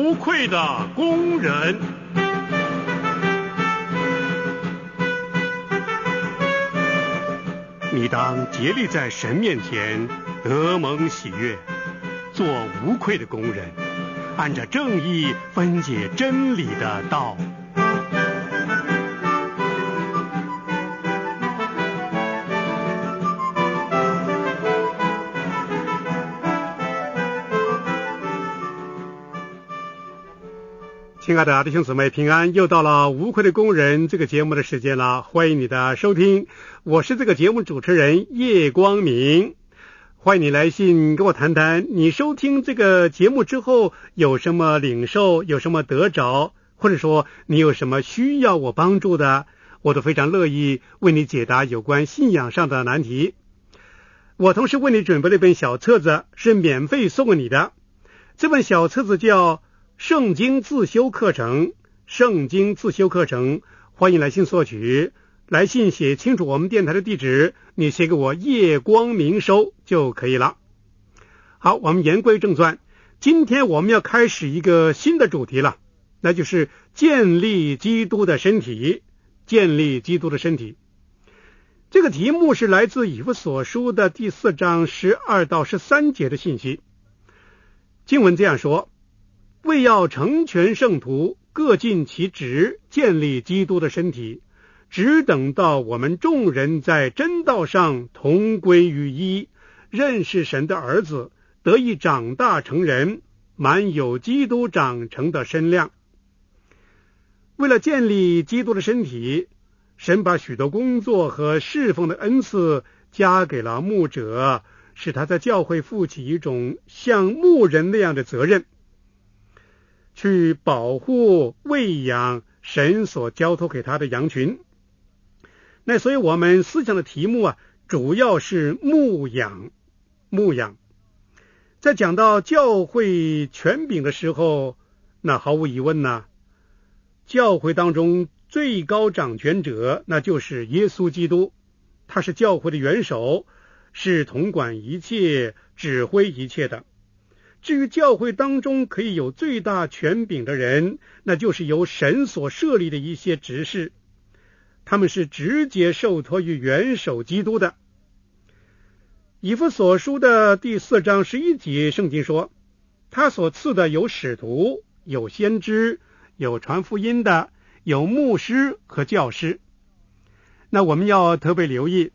无愧的工人。你当竭力在神面前得蒙喜悦，做无愧的工人，按照正义分解真理的道。亲爱的弟兄姊妹，平安！又到了无愧的工人这个节目的时间了，欢迎你的收听，我是这个节目主持人叶光明。欢迎你来信跟我谈谈，你收听这个节目之后有什么领受，有什么得着，或者说你有什么需要我帮助的，我都非常乐意为你解答有关信仰上的难题。我同时为你准备了一本小册子，是免费送给你的。这本小册子叫。圣经自修课程，圣经自修课程，欢迎来信索取。来信写清楚我们电台的地址，你写给我叶光明收就可以了。好，我们言归正传，今天我们要开始一个新的主题了，那就是建立基督的身体。建立基督的身体，这个题目是来自以弗所书的第四章十二到十三节的信息。经文这样说。为要成全圣徒，各尽其职，建立基督的身体，只等到我们众人在真道上同归于一，认识神的儿子，得以长大成人，满有基督长成的身量。为了建立基督的身体，神把许多工作和侍奉的恩赐加给了牧者，使他在教会负起一种像牧人那样的责任。去保护、喂养神所交托给他的羊群。那所以，我们思想的题目啊，主要是牧养。牧养，在讲到教会权柄的时候，那毫无疑问呢，教会当中最高掌权者，那就是耶稣基督，他是教会的元首，是统管一切、指挥一切的。至于教会当中可以有最大权柄的人，那就是由神所设立的一些执事，他们是直接受托于元首基督的。以弗所书的第四章十一节，圣经说，他所赐的有使徒，有先知，有传福音的，有牧师和教师。那我们要特别留意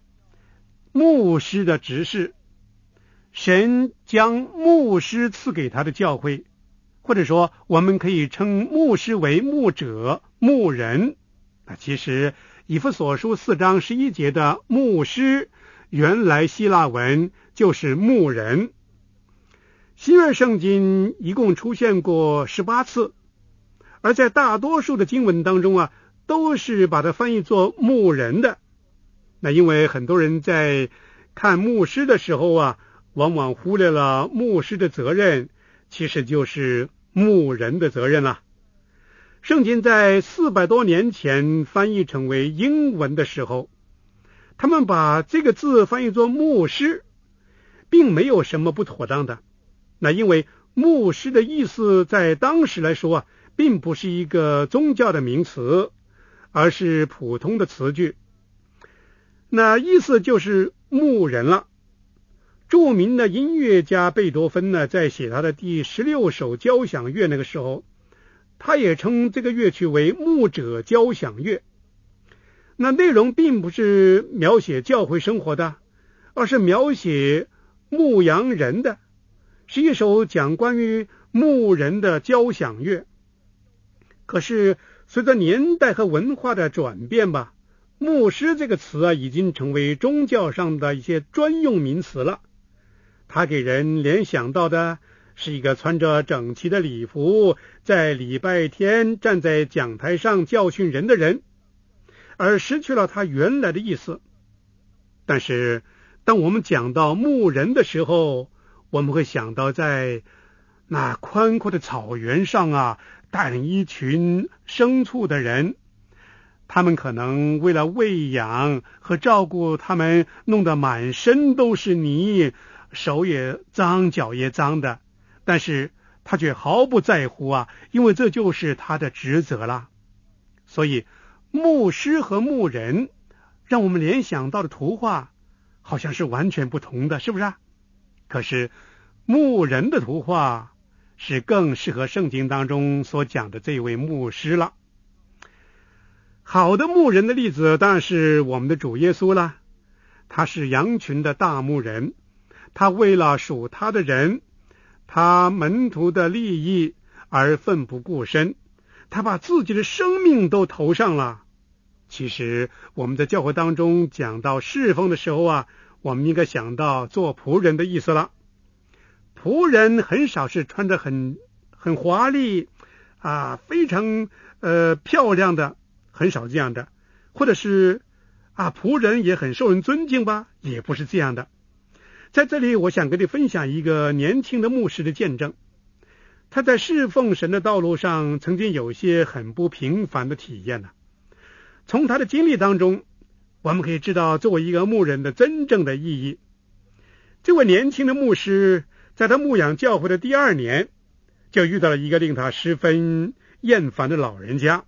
牧师的执事。神将牧师赐给他的教会，或者说，我们可以称牧师为牧者、牧人。那其实以弗所书四章十一节的牧师，原来希腊文就是牧人。新约圣经一共出现过十八次，而在大多数的经文当中啊，都是把它翻译作牧人的。那因为很多人在看牧师的时候啊。往往忽略了牧师的责任，其实就是牧人的责任了。圣经在四百多年前翻译成为英文的时候，他们把这个字翻译作牧师，并没有什么不妥当的。那因为牧师的意思在当时来说啊，并不是一个宗教的名词，而是普通的词句。那意思就是牧人了。著名的音乐家贝多芬呢，在写他的第十六首交响乐那个时候，他也称这个乐曲为《牧者交响乐》。那内容并不是描写教会生活的，而是描写牧羊人的，是一首讲关于牧人的交响乐。可是随着年代和文化的转变吧，牧师这个词啊，已经成为宗教上的一些专用名词了。他给人联想到的是一个穿着整齐的礼服，在礼拜天站在讲台上教训人的人，而失去了他原来的意思。但是，当我们讲到牧人的时候，我们会想到在那宽阔的草原上啊，带领一群牲畜的人，他们可能为了喂养和照顾他们，弄得满身都是泥。手也脏，脚也脏的，但是他却毫不在乎啊，因为这就是他的职责了。所以，牧师和牧人让我们联想到的图画好像是完全不同的，是不是啊？可是，牧人的图画是更适合圣经当中所讲的这位牧师了。好的牧人的例子当然是我们的主耶稣了。他是羊群的大牧人，他为了属他的人，他门徒的利益而奋不顾身，他把自己的生命都投上了。其实我们在教会当中讲到侍奉的时候啊，我们应该想到做仆人的意思了。仆人很少是穿着很很华丽啊，非常呃漂亮的。很少这样的，或者是啊，仆人也很受人尊敬吧？也不是这样的。在这里，我想跟你分享一个年轻的牧师的见证。他在侍奉神的道路上，曾经有些很不平凡的体验呢。从他的经历当中，我们可以知道作为一个牧人的真正的意义。这位年轻的牧师，在他牧养教会的第二年，就遇到了一个令他十分厌烦的老人家。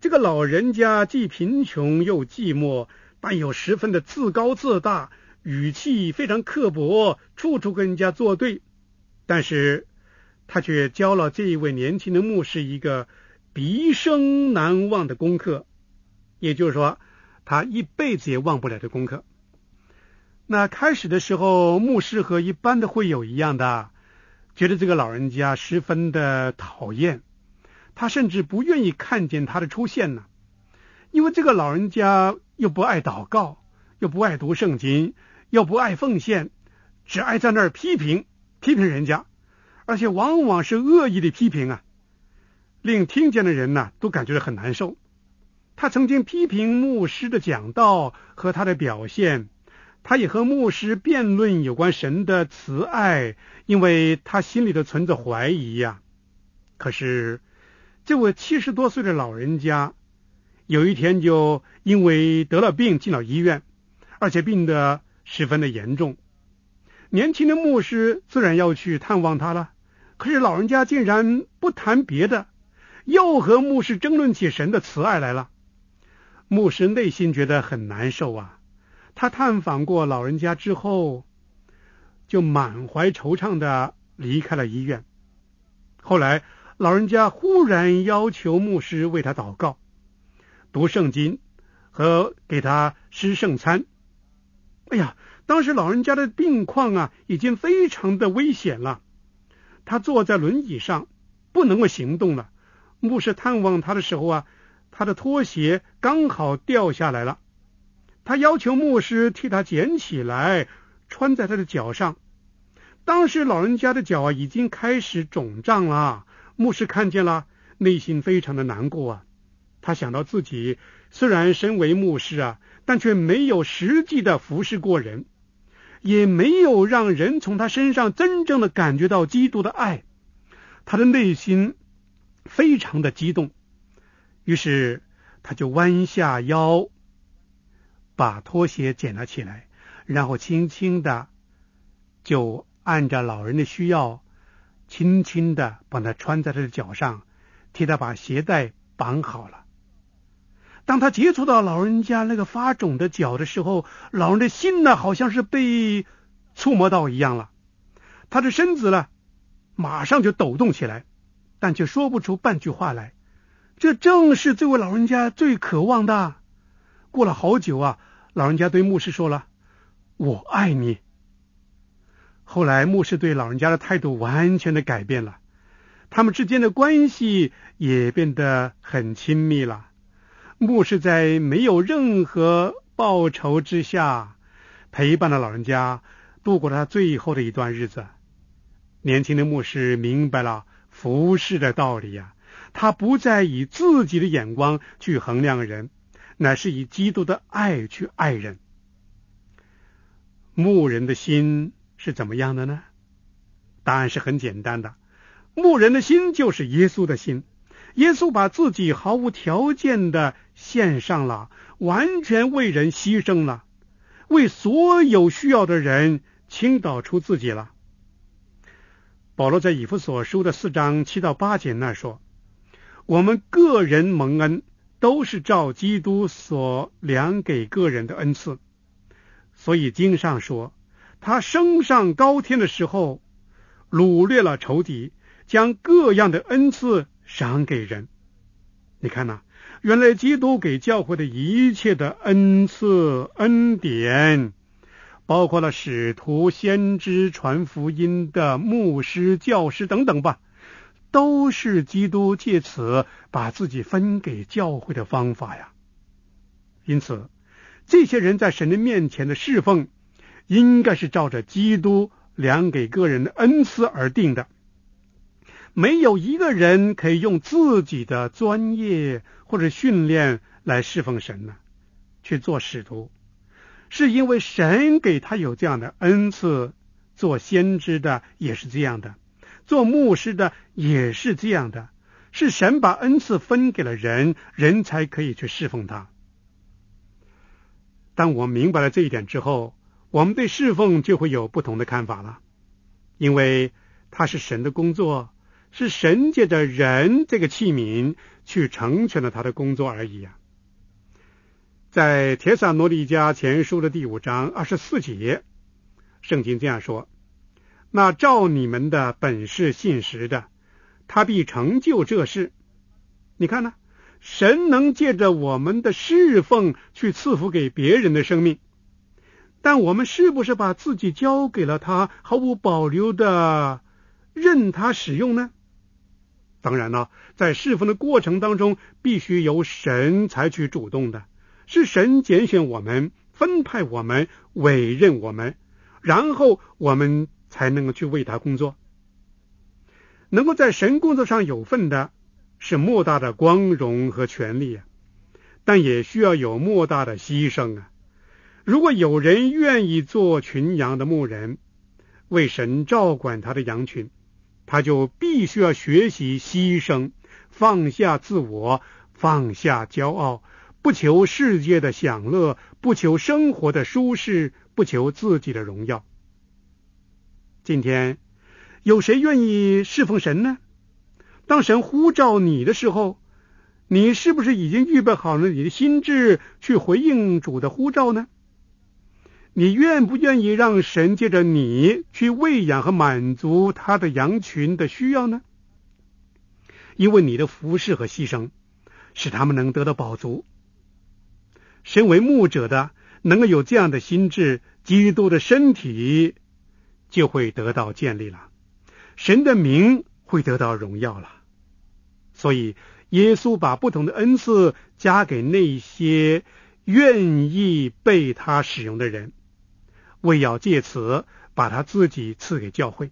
这个老人家既贫穷又寂寞，但又十分的自高自大，语气非常刻薄，处处跟人家作对。但是，他却教了这一位年轻的牧师一个毕生难忘的功课，也就是说，他一辈子也忘不了的功课。那开始的时候，牧师和一般的会友一样的，觉得这个老人家十分的讨厌。他甚至不愿意看见他的出现呢，因为这个老人家又不爱祷告，又不爱读圣经，又不爱奉献，只爱在那儿批评批评人家，而且往往是恶意的批评啊，令听见的人呢都感觉到很难受。他曾经批评牧师的讲道和他的表现，他也和牧师辩论有关神的慈爱，因为他心里头存着怀疑呀。可是。这位七十多岁的老人家，有一天就因为得了病进了医院，而且病得十分的严重。年轻的牧师自然要去探望他了，可是老人家竟然不谈别的，又和牧师争论起神的慈爱来了。牧师内心觉得很难受啊。他探访过老人家之后，就满怀惆怅的离开了医院。后来。老人家忽然要求牧师为他祷告、读圣经和给他施圣餐。哎呀，当时老人家的病况啊，已经非常的危险了。他坐在轮椅上，不能够行动了。牧师探望他的时候啊，他的拖鞋刚好掉下来了。他要求牧师替他捡起来，穿在他的脚上。当时老人家的脚啊，已经开始肿胀了。牧师看见了，内心非常的难过啊。他想到自己虽然身为牧师啊，但却没有实际的服侍过人，也没有让人从他身上真正的感觉到基督的爱。他的内心非常的激动，于是他就弯下腰，把拖鞋捡了起来，然后轻轻的就按照老人的需要。轻轻的把它穿在他的脚上，替他把鞋带绑好了。当他接触到老人家那个发肿的脚的时候，老人的心呢，好像是被触摸到一样了。他的身子呢，马上就抖动起来，但却说不出半句话来。这正是这位老人家最渴望的。过了好久啊，老人家对牧师说了：“我爱你。”后来，牧师对老人家的态度完全的改变了，他们之间的关系也变得很亲密了。牧师在没有任何报酬之下，陪伴了老人家度过了他最后的一段日子。年轻的牧师明白了服侍的道理呀，他不再以自己的眼光去衡量人，乃是以基督的爱去爱人。牧人的心。是怎么样的呢？答案是很简单的，牧人的心就是耶稣的心。耶稣把自己毫无条件的献上了，完全为人牺牲了，为所有需要的人倾倒出自己了。保罗在以弗所书的四章七到八节那说：“我们个人蒙恩，都是照基督所量给个人的恩赐。所以经上说，他升上高天的时候，掳掠了仇敌，将各样的恩赐赏给人。你看呐，原来基督给教会的一切的恩赐、恩典。”包括了使徒、先知、传福音的牧师、教师等等吧，都是基督借此把自己分给教会的方法呀。因此，这些人在神的面前的侍奉，应该是照着基督量给个人的恩赐而定的。没有一个人可以用自己的专业或者训练来侍奉神呢，去做使徒。是因为神给他有这样的恩赐，做先知的也是这样的，做牧师的也是这样的，是神把恩赐分给了人，人才可以去侍奉他。当我明白了这一点之后，我们对侍奉就会有不同的看法了，因为他是神的工作，是神借着人这个器皿去成全了他的工作而已啊。在《铁萨罗利迦前书》的第五章二十四节，圣经这样说：“那照你们的本是信实的，他必成就这事。”你看呢？神能借着我们的侍奉去赐福给别人的生命，但我们是不是把自己交给了他，毫无保留的任他使用呢？当然了，在侍奉的过程当中，必须由神采取主动的。是神拣选我们，分派我们，委任我们，然后我们才能够去为他工作。能够在神工作上有份的，是莫大的光荣和权利啊！但也需要有莫大的牺牲啊！如果有人愿意做群羊的牧人，为神照管他的羊群，他就必须要学习牺牲，放下自我，放下骄傲。不求世界的享乐，不求生活的舒适，不求自己的荣耀。今天有谁愿意侍奉神呢？当神呼召你的时候，你是不是已经预备好了你的心智去回应主的呼召呢？你愿不愿意让神借着你去喂养和满足他的羊群的需要呢？因为你的服侍和牺牲，使他们能得到饱足。身为牧者的，能够有这样的心智，基督的身体就会得到建立了，神的名会得到荣耀了。所以，耶稣把不同的恩赐加给那些愿意被他使用的人，为要借此把他自己赐给教会。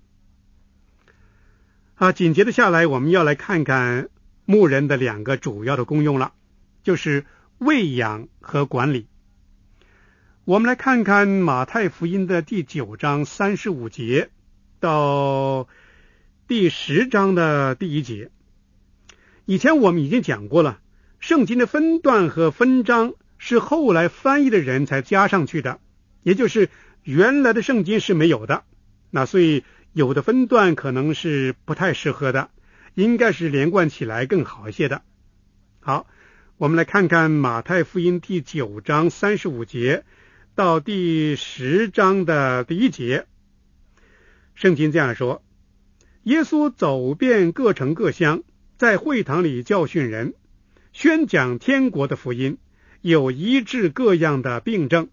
啊，紧接着下来，我们要来看看牧人的两个主要的功用了，就是。喂养和管理，我们来看看马太福音的第九章三十五节到第十章的第一节。以前我们已经讲过了，圣经的分段和分章是后来翻译的人才加上去的，也就是原来的圣经是没有的。那所以有的分段可能是不太适合的，应该是连贯起来更好一些的。好。我们来看看马太福音第九章三十五节到第十章的第一节，圣经这样说：耶稣走遍各城各乡，在会堂里教训人，宣讲天国的福音，有医治各样的病症。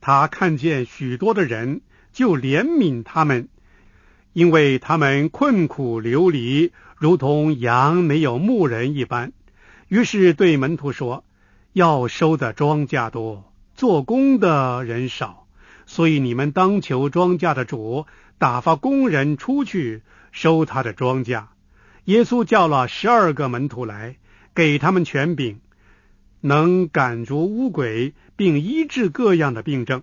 他看见许多的人，就怜悯他们，因为他们困苦流离，如同羊没有牧人一般。于是对门徒说：“要收的庄稼多，做工的人少，所以你们当求庄稼的主打发工人出去收他的庄稼。”耶稣叫了十二个门徒来，给他们权柄，能赶逐污鬼，并医治各样的病症。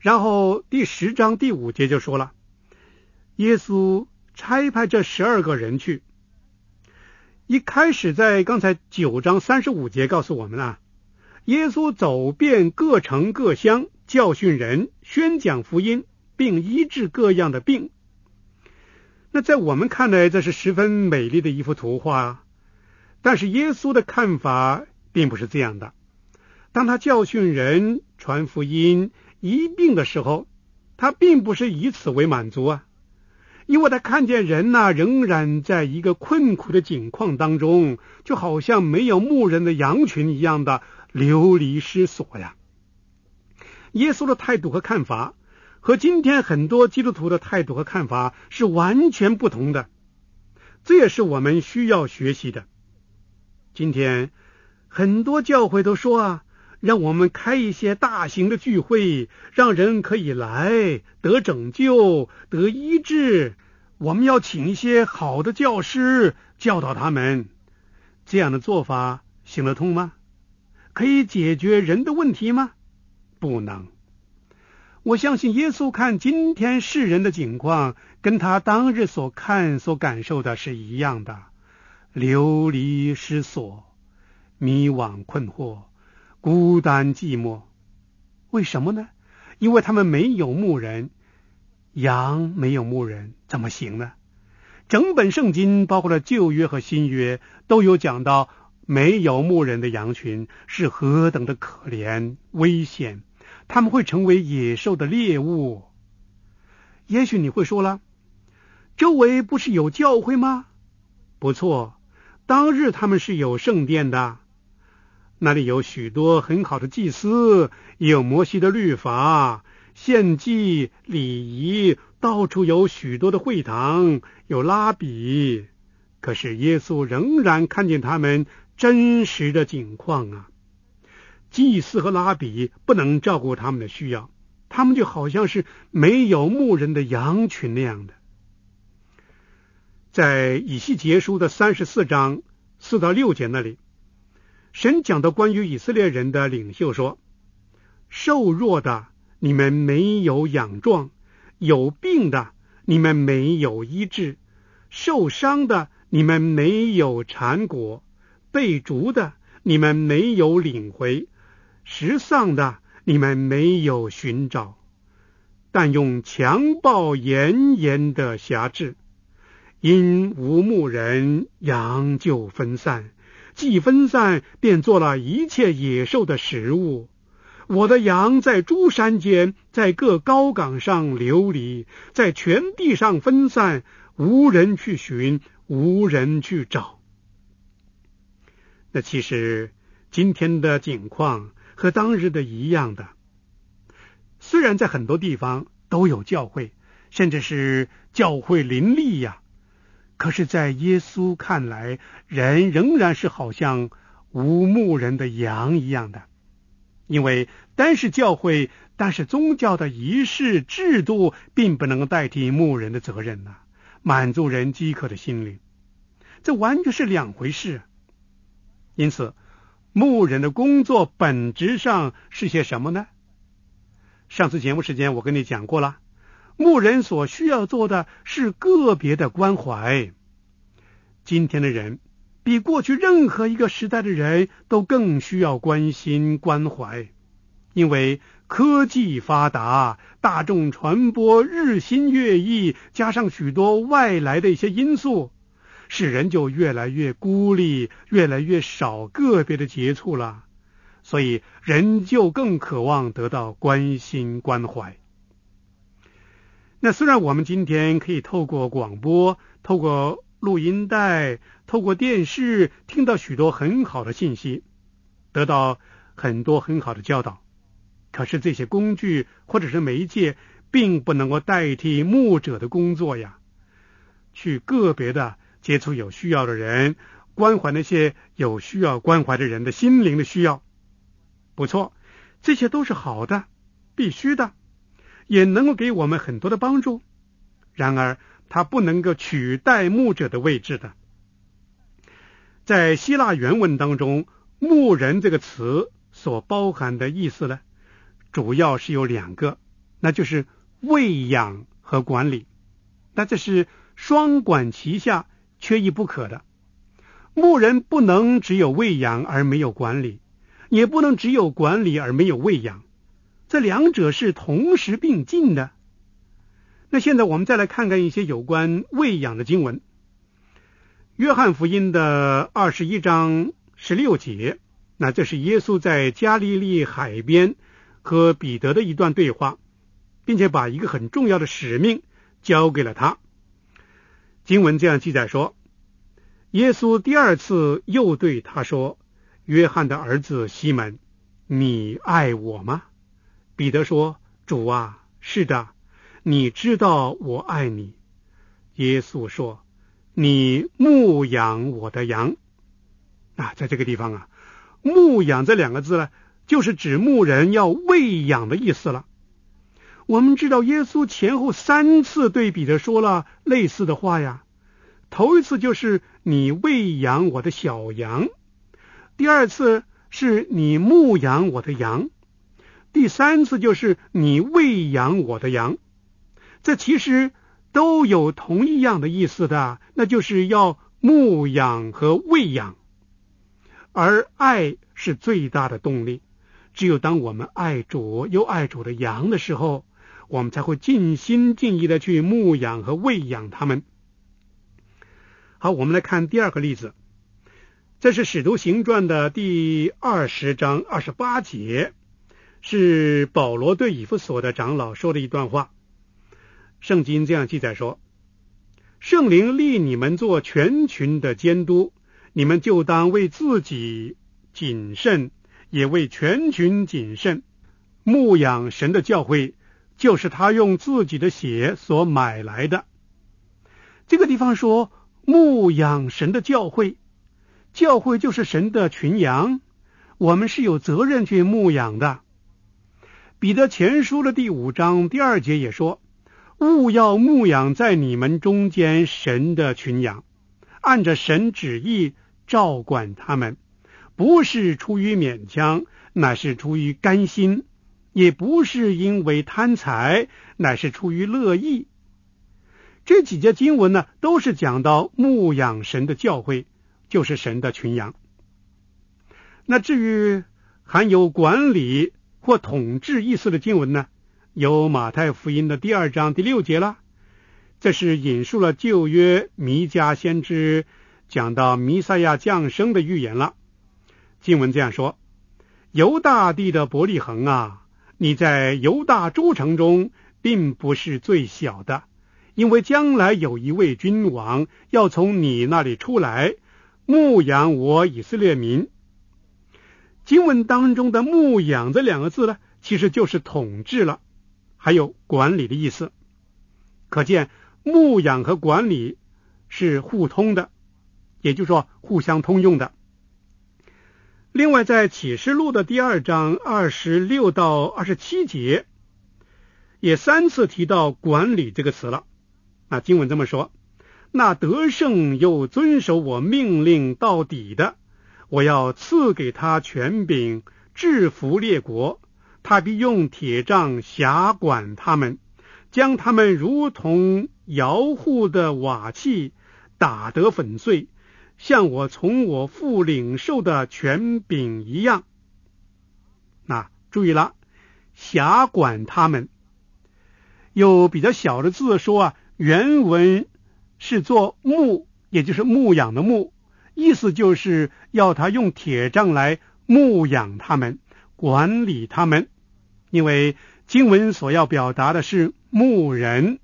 然后第十章第五节就说了：“耶稣差派这十二个人去。”一开始在刚才九章三十五节告诉我们啊，耶稣走遍各城各乡，教训人，宣讲福音，并医治各样的病。那在我们看来，这是十分美丽的一幅图画。但是耶稣的看法并不是这样的。当他教训人、传福音、医病的时候，他并不是以此为满足啊，因为他看见人呐仍然在一个困苦的境况当中，就好像没有牧人的羊群一样的流离失所呀。耶稣的态度和看法和今天很多基督徒的态度和看法是完全不同的，这也是我们需要学习的。今天很多教会都说啊，让我们开一些大型的聚会，让人可以来得拯救、得医治。我们要请一些好的教师教导他们，这样的做法行得通吗？可以解决人的问题吗？不能。我相信耶稣看今天世人的景况，跟他当日所看、所感受的是一样的。流离失所、迷惘困惑、孤单寂寞，为什么呢？因为他们没有牧人，羊没有牧人，怎么行呢？整本圣经，包括了旧约和新约，都有讲到没有牧人的羊群是何等的可怜、危险，他们会成为野兽的猎物。也许你会说了，周围不是有教会吗？不错。当日他们是有圣殿的，那里有许多很好的祭司，也有摩西的律法、献祭礼仪，到处有许多的会堂，有拉比。可是耶稣仍然看见他们真实的景况啊！祭司和拉比不能照顾他们的需要，他们就好像是没有牧人的羊群那样的。在以西结书的三十四章四到六节那里，神讲到关于以色列人的领袖说：“瘦弱的你们没有养壮，有病的你们没有医治，受伤的你们没有缠果，被逐的你们没有领回，失丧的你们没有寻找，但用强暴严严的辖制。”因无牧人，羊就分散；既分散，便做了一切野兽的食物。我的羊在诸山间，在各高岗上流离，在全地上分散，无人去寻，无人去找。那其实今天的景况和当日的一样的。虽然在很多地方都有教会，甚至是教会林立呀。可是，在耶稣看来，人仍然是好像无牧人的羊一样的，因为单是教会，但是宗教的仪式制度，并不能代替牧人的责任呐，满足人饥渴的心灵，这完全是两回事。因此，牧人的工作本质上是些什么呢？上次节目时间我跟你讲过了。牧人所需要做的是个别的关怀。今天的人比过去任何一个时代的人都更需要关心关怀，因为科技发达，大众传播日新月异，加上许多外来的一些因素，使人就越来越孤立，越来越少个别的接触了。所以人就更渴望得到关心关怀。那虽然我们今天可以透过广播、透过录音带、透过电视听到许多很好的信息，得到很多很好的教导，可是这些工具或者是媒介，并不能够代替牧者的工作呀。去个别的接触有需要的人，关怀那些有需要关怀的人的心灵的需要，不错，这些都是好的，必须的。也能够给我们很多的帮助，然而它不能够取代牧者的位置的。在希腊原文当中，“牧人”这个词所包含的意思呢，主要是有两个，那就是喂养和管理。那这是双管齐下、缺一不可的。牧人不能只有喂养而没有管理，也不能只有管理而没有喂养。这两者是同时并进的。那现在我们再来看看一些有关喂养的经文。约翰福音的二十一章十六节，那这是耶稣在加利利海边和彼得的一段对话，并且把一个很重要的使命交给了他。经文这样记载说：“耶稣第二次又对他说，约翰的儿子西门，你爱我吗？”彼得说：“主啊，是的。”你知道我爱你，耶稣说：“你牧养我的羊。”啊，在这个地方啊，“牧养”这两个字呢，就是指牧人要喂养的意思了。我们知道，耶稣前后三次对彼得说了类似的话呀。头一次就是“你喂养我的小羊”，第二次是你牧养我的羊，第三次就是你喂养我的羊。这其实都有同一样的意思的，那就是要牧养和喂养，而爱是最大的动力。只有当我们爱主又爱主的羊的时候，我们才会尽心尽意的去牧养和喂养他们。好，我们来看第二个例子，这是《使徒行传》的第二十章二十八节，是保罗对以弗所的长老说的一段话。圣经这样记载说：“圣灵立你们做全群的监督，你们就当为自己谨慎，也为全群谨慎。牧养神的教会，就是他用自己的血所买来的。”这个地方说牧养神的教会，教会就是神的群羊，我们是有责任去牧养的。彼得前书的第五章第二节也说。勿要牧养在你们中间神的群羊，按着神旨意照管他们，不是出于勉强，乃是出于甘心；也不是因为贪财，乃是出于乐意。这几节经文呢，都是讲到牧养神的教诲，就是神的群羊。那至于含有管理或统治意思的经文呢？有马太福音的第二章第六节了，这是引述了旧约弥迦先知讲到弥赛亚降生的预言了。经文这样说：“犹大地的伯利恒啊，你在犹大诸城中并不是最小的，因为将来有一位君王要从你那里出来，牧养我以色列民。”经文当中的“牧养”这两个字呢，其实就是统治了。还有管理的意思，可见牧养和管理是互通的，也就是说互相通用的。另外，在启示录的第二章二十六到二十七节，也三次提到“管理”这个词了。那，经文这么说：“那得胜又遵守我命令到底的，我要赐给他权柄，制服列国。”他必用铁杖辖管他们，将他们如同摇户的瓦器打得粉碎，像我从我父领受的权柄一样。那注意了，辖管他们，有比较小的字说啊，原文是做牧，也就是牧养的牧，意思就是要他用铁杖来牧养他们，管理他们。因为经文所要表达的是牧人，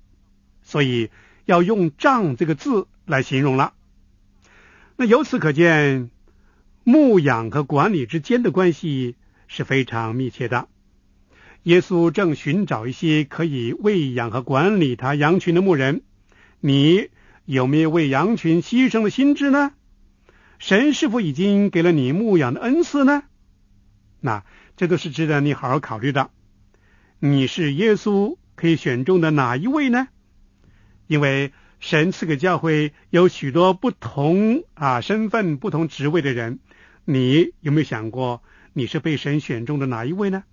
所以要用“杖”这个字来形容了。那由此可见，牧养和管理之间的关系是非常密切的。耶稣正寻找一些可以喂养和管理他羊群的牧人。你有没有为羊群牺牲的心智呢？神是否已经给了你牧养的恩赐呢？那这都是值得你好好考虑的。你是耶稣可以选中的哪一位呢？因为神赐给教会有许多不同啊身份、不同职位的人，你有没有想过你是被神选中的哪一位呢？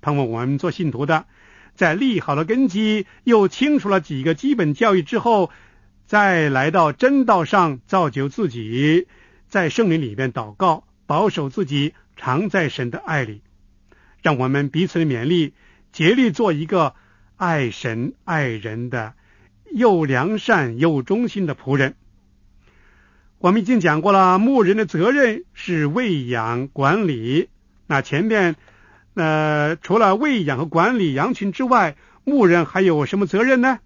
盼望我们做信徒的，在立好了根基，又清楚了几个基本教育之后，再来到真道上造就自己，在圣灵里边祷告，保守自己，常在神的爱里，让我们彼此的勉励。竭力做一个爱神爱人的又良善又忠心的仆人。我们已经讲过了，牧人的责任是喂养管理。那前面，呃，除了喂养和管理羊群之外，牧人还有什么责任呢？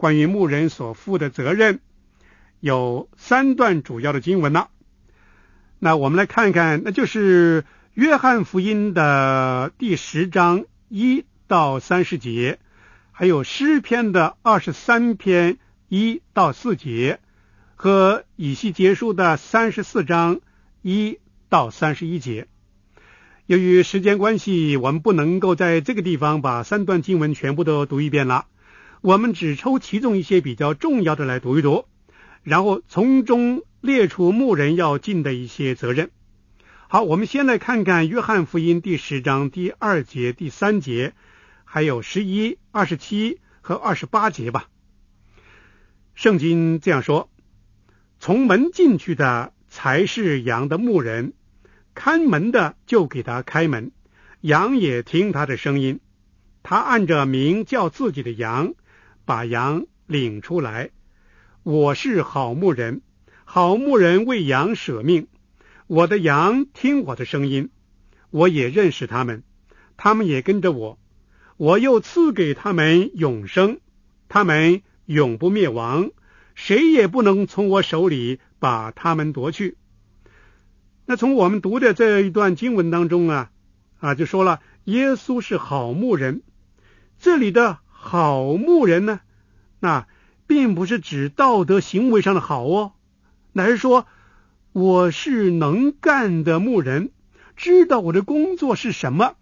关于牧人所负的责任，有三段主要的经文呢。那我们来看看，那就是约翰福音的第十章一到三十节，还有诗篇的二十三篇一到四节。和以西结束的三十四章一到三十一节，由于时间关系，我们不能够在这个地方把三段经文全部都读一遍了。我们只抽其中一些比较重要的来读一读，然后从中列出牧人要尽的一些责任。好，我们先来看看约翰福音第十章第二节、第三节，还有十一、二十七和二十八节吧。圣经这样说。从门进去的才是羊的牧人，看门的就给他开门，羊也听他的声音。他按着名叫自己的羊，把羊领出来。我是好牧人，好牧人为羊舍命。我的羊听我的声音，我也认识他们，他们也跟着我。我又赐给他们永生，他们永不灭亡。谁也不能从我手里把他们夺去。那从我们读的这一段经文当中啊，啊，就说了耶稣是好牧人。这里的好牧人呢，那并不是指道德行为上的好哦，乃是说我是能干的牧人，知道我的工作是什么。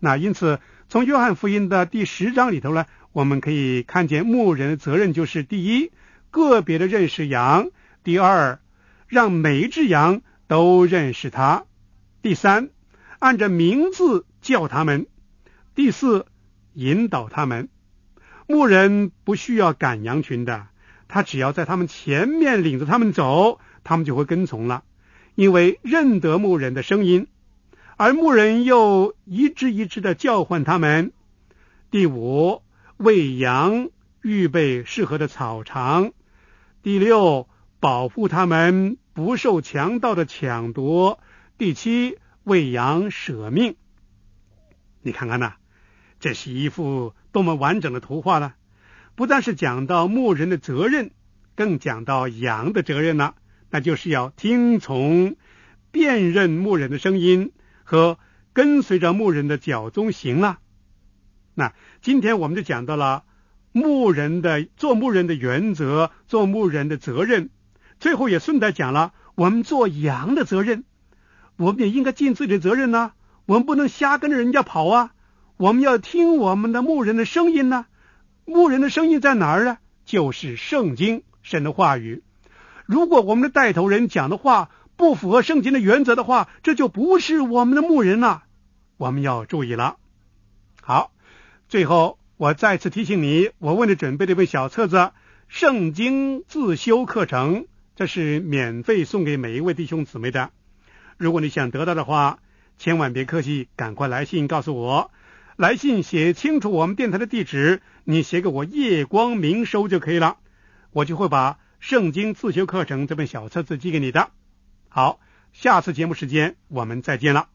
那因此，从约翰福音的第十章里头呢。我们可以看见牧人的责任就是：第一，个别的认识羊；第二，让每一只羊都认识他；第三，按着名字叫他们；第四，引导他们。牧人不需要赶羊群的，他只要在他们前面领着他们走，他们就会跟从了，因为认得牧人的声音，而牧人又一只一只的叫唤他们。第五。喂羊预备适合的草场。第六，保护他们不受强盗的抢夺。第七，为羊舍命。你看看呐，这是一幅多么完整的图画呢！不但是讲到牧人的责任，更讲到羊的责任了，那就是要听从、辨认牧人的声音和跟随着牧人的脚踪行了。那今天我们就讲到了牧人的做牧人的原则，做牧人的责任。最后也顺带讲了我们做羊的责任，我们也应该尽自己的责任呢。我们不能瞎跟着人家跑啊！我们要听我们的牧人的声音呢。牧人的声音在哪儿呢？就是圣经神的话语。如果我们的带头人讲的话不符合圣经的原则的话，这就不是我们的牧人了。我们要注意了。好。最后，我再次提醒你，我为你准备的一本小册子《圣经自修课程》，这是免费送给每一位弟兄姊妹的。如果你想得到的话，千万别客气，赶快来信告诉我。来信写清楚我们电台的地址，你写给我夜光明收就可以了，我就会把《圣经自修课程》这本小册子寄给你的。好，下次节目时间我们再见了。